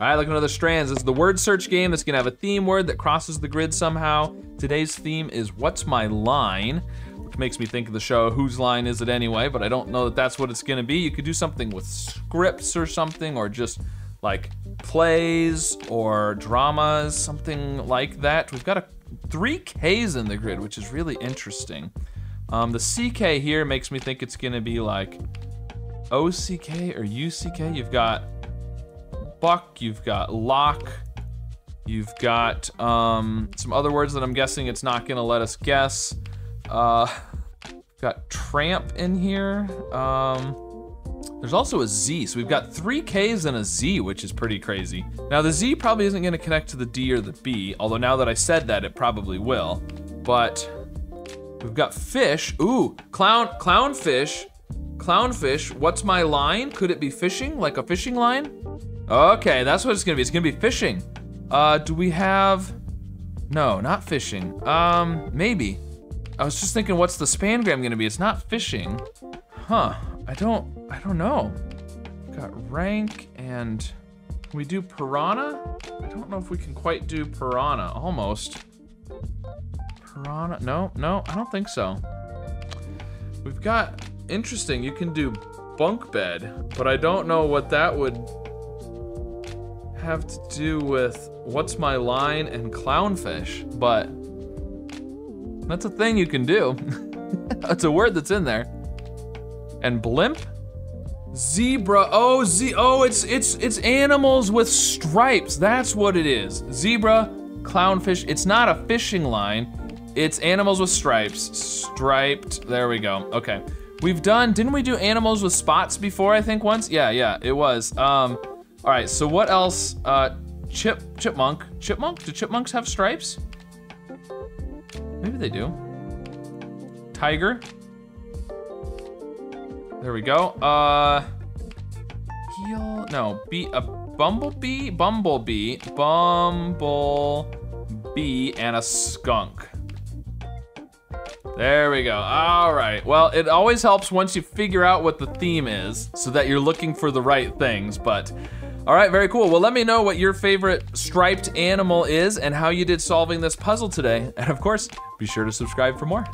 All right, look at another strands. This is the word search game that's gonna have a theme word that crosses the grid somehow. Today's theme is what's my line, which makes me think of the show Whose Line Is It Anyway, but I don't know that that's what it's gonna be. You could do something with scripts or something, or just like plays or dramas, something like that. We've got a, three Ks in the grid, which is really interesting. Um, the CK here makes me think it's gonna be like OCK or UCK. You've got buck, you've got lock, you've got um, some other words that I'm guessing it's not gonna let us guess. Uh, got tramp in here. Um, there's also a Z, so we've got three Ks and a Z, which is pretty crazy. Now the Z probably isn't gonna connect to the D or the B, although now that I said that, it probably will. But we've got fish, ooh, clown, clownfish, clownfish, what's my line? Could it be fishing, like a fishing line? Okay, that's what it's gonna be. It's gonna be fishing. Uh, do we have, no, not fishing. Um, maybe. I was just thinking, what's the spangram gonna be? It's not fishing. Huh, I don't, I don't know. Got rank and, can we do piranha? I don't know if we can quite do piranha, almost. Piranha, no, no, I don't think so. We've got, interesting, you can do bunk bed, but I don't know what that would have to do with what's my line and clownfish, but that's a thing you can do. That's a word that's in there. And blimp? Zebra. Oh, z. Oh, it's it's it's animals with stripes. That's what it is. Zebra, clownfish. It's not a fishing line. It's animals with stripes. Striped. There we go. Okay. We've done. Didn't we do animals with spots before? I think once. Yeah, yeah. It was. Um. All right. So what else? Uh, chip chipmunk. Chipmunk. Do chipmunks have stripes? Maybe they do. Tiger. There we go. Uh, heel, no, bee, a bumblebee, bumblebee, bumblebee, and a skunk. There we go. All right. Well, it always helps once you figure out what the theme is so that you're looking for the right things, but all right, very cool. Well, let me know what your favorite striped animal is and how you did solving this puzzle today. And of course, be sure to subscribe for more.